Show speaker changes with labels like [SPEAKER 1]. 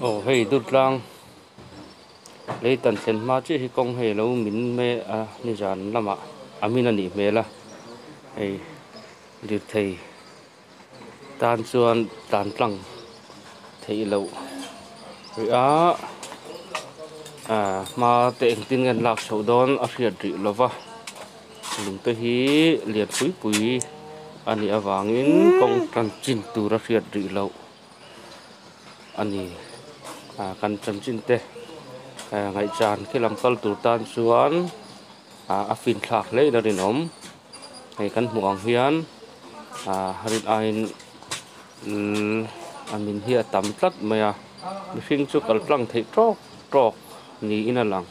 [SPEAKER 1] ồ hei đút lang lấy tận sen ma chứ hi công hei lâu min mê à ni giàn lắm à à min anh mê la hei liệt thầy tan xuân tan trăng thầy lâu rồi á. À mà tiện tin ngân lạc sầu đón ở phía trị lova lùng tới hi liệt pui pui ani awangin kong kan chin tura riat ri anh thì à căn chấm chín tê. À ngày tràn khi làm cơm tủ tan xuống à afin phim sạc lấy ra đến ngày căn muộn hiền à hari ai à mình hiền tắm tắt mày à. Mình sinh cho cả lăng thấy trọc trọc nhỉ ina lăng.